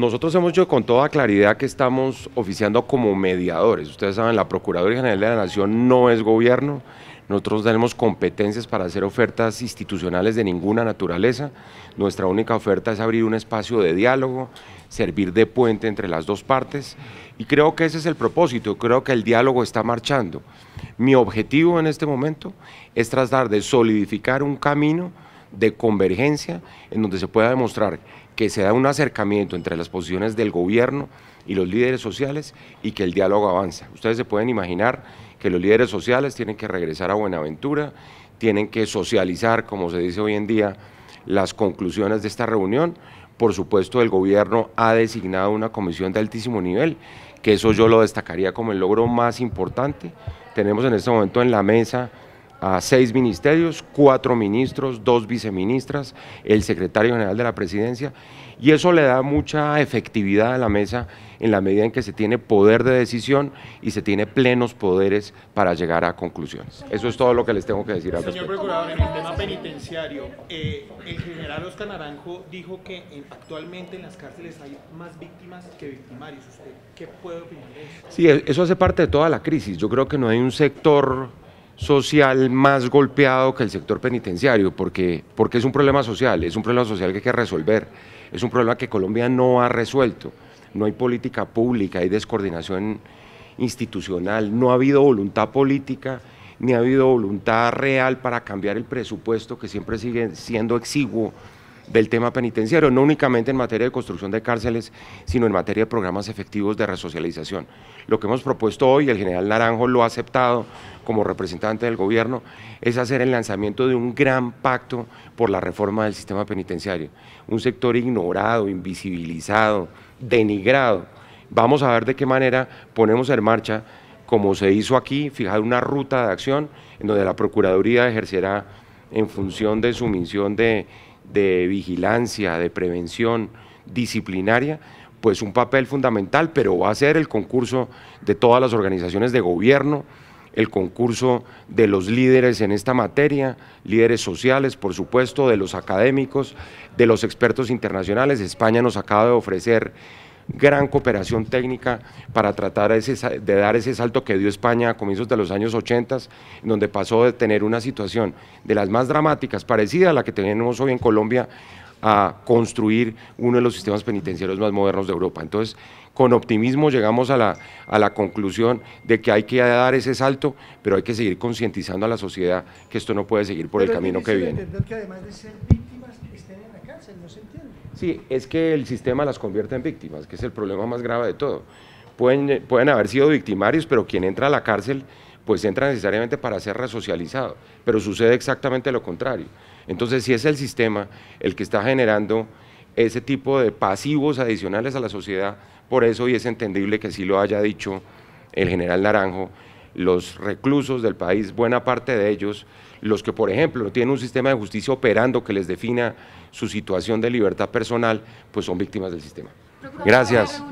Nosotros hemos dicho con toda claridad que estamos oficiando como mediadores. Ustedes saben, la Procuraduría General de la Nación no es gobierno. Nosotros tenemos competencias para hacer ofertas institucionales de ninguna naturaleza. Nuestra única oferta es abrir un espacio de diálogo, servir de puente entre las dos partes y creo que ese es el propósito, creo que el diálogo está marchando. Mi objetivo en este momento es tratar de solidificar un camino de convergencia en donde se pueda demostrar que se da un acercamiento entre las posiciones del gobierno y los líderes sociales y que el diálogo avanza. Ustedes se pueden imaginar que los líderes sociales tienen que regresar a Buenaventura, tienen que socializar, como se dice hoy en día, las conclusiones de esta reunión. Por supuesto, el gobierno ha designado una comisión de altísimo nivel, que eso yo lo destacaría como el logro más importante. Tenemos en este momento en la mesa a seis ministerios, cuatro ministros, dos viceministras, el secretario general de la presidencia, y eso le da mucha efectividad a la mesa en la medida en que se tiene poder de decisión y se tiene plenos poderes para llegar a conclusiones. Eso es todo lo que les tengo que decir al Señor Procurador, en el tema penitenciario, eh, el general Oscar Naranjo dijo que actualmente en las cárceles hay más víctimas que victimarios. ¿Usted qué puede opinar de eso? Sí, eso hace parte de toda la crisis. Yo creo que no hay un sector social más golpeado que el sector penitenciario, porque, porque es un problema social, es un problema social que hay que resolver, es un problema que Colombia no ha resuelto, no hay política pública, hay descoordinación institucional, no ha habido voluntad política ni ha habido voluntad real para cambiar el presupuesto que siempre sigue siendo exiguo del tema penitenciario, no únicamente en materia de construcción de cárceles, sino en materia de programas efectivos de resocialización. Lo que hemos propuesto hoy, el general Naranjo lo ha aceptado como representante del gobierno, es hacer el lanzamiento de un gran pacto por la reforma del sistema penitenciario, un sector ignorado, invisibilizado, denigrado. Vamos a ver de qué manera ponemos en marcha, como se hizo aquí, fijar una ruta de acción en donde la Procuraduría ejercerá en función de su misión de de vigilancia, de prevención disciplinaria, pues un papel fundamental, pero va a ser el concurso de todas las organizaciones de gobierno, el concurso de los líderes en esta materia, líderes sociales, por supuesto, de los académicos, de los expertos internacionales. España nos acaba de ofrecer gran cooperación técnica para tratar de dar ese salto que dio España a comienzos de los años 80, donde pasó de tener una situación de las más dramáticas, parecida a la que tenemos hoy en Colombia, a construir uno de los sistemas penitenciarios más modernos de Europa. Entonces, con optimismo llegamos a la, a la conclusión de que hay que dar ese salto, pero hay que seguir concientizando a la sociedad que esto no puede seguir por el camino que viene. que además de ser víctimas estén en la cárcel, no se entiende. Sí, es que el sistema las convierte en víctimas, que es el problema más grave de todo. Pueden, pueden haber sido victimarios, pero quien entra a la cárcel, pues entra necesariamente para ser resocializado, pero sucede exactamente lo contrario. Entonces, si es el sistema el que está generando ese tipo de pasivos adicionales a la sociedad, por eso, y es entendible que así lo haya dicho el general Naranjo, los reclusos del país, buena parte de ellos, los que por ejemplo no tienen un sistema de justicia operando que les defina su situación de libertad personal, pues son víctimas del sistema. Gracias.